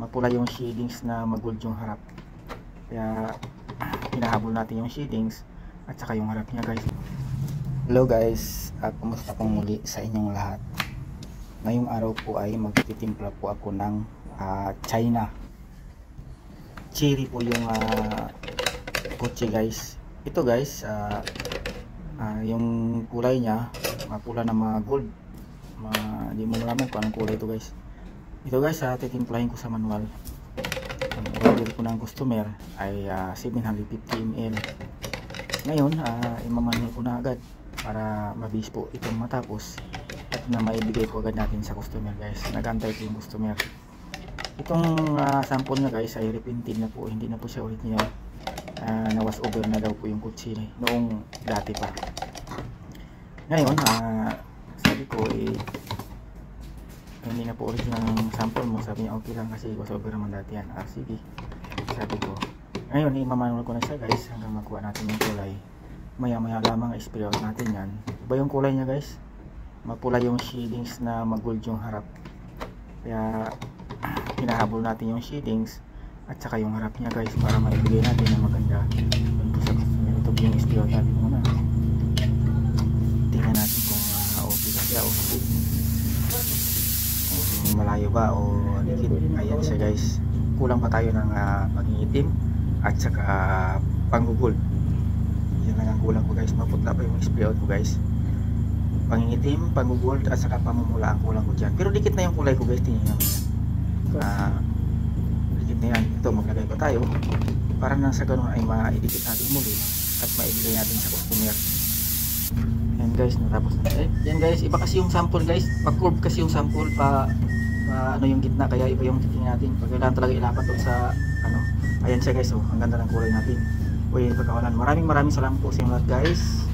mapula yung shadings na magold yung harap. Kaya hinahabol natin yung shadings at saka yung harap niya guys. Hello guys. At kumusta pong muli sa inyong lahat? Ngayong araw po ay magtitimpla po ako ng ah, China. Cherry po yung ah, kotse guys. Ito guys ah, ah, yung kulay niya mapula na mga gold. Ma, di mo malaman kung anong kulay ito guys ito guys ah, titimplahin ko sa manual. Ang order ko ng customer ay ah, 750 ml ngayon uh, imamanhil ko na agad para mabilis po itong matapos at na maibigay ko agad natin sa customer guys. Nagantay ko yung customer. Itong ah, sample niya guys ay repentin na po. Hindi na po siya original uh, na was over na daw po yung kutsi noong dati pa. Ngayon ah, sabi ko eh hindi na po original ang sample mo. Sabi niya okay lang kasi was over naman dati yan. Ah sige. Sabi ko ngayon imamanul ko na siya guys hanggang makuha natin yung kulay. Maya maya lamang spray out natin yan. Iba yung kulay niya guys? Mapula yung shadings na magold yung harap. Kaya hinahabol natin yung shadings at saka yung harap niya guys para maibigay natin ng maganda malayo ba o likid ayan siya guys. Kulang pa tayo ng uh, pangingitim at saka panggugol. Yan lang ang kulang ko guys. Maputla pa yung spray out ko guys. Pangingitim, panggugol at saka pamumula ang kulang ko dyan. Pero dikit na yung kulay ko guys. Tingnan namin uh, dikit na yan. Ito maglagay pa tayo. Para nang sa ganun ay maidikit natin muli at maibigay natin sa customer. Yan guys. Natapos na. Eh, yan guys. Iba kasi yung sample guys. Pag curve kasi yung sample pa, pa ano yung gitna kaya iba yung titingin natin. Pag kailangan talaga ilapat doon sa ano ayan siya guys oh ang ganda ng kulay natin. Uy pagkawalan. Maraming maraming salamat po sa inyo lahat guys